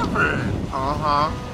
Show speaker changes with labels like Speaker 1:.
Speaker 1: happened. Uh huh.